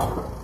you.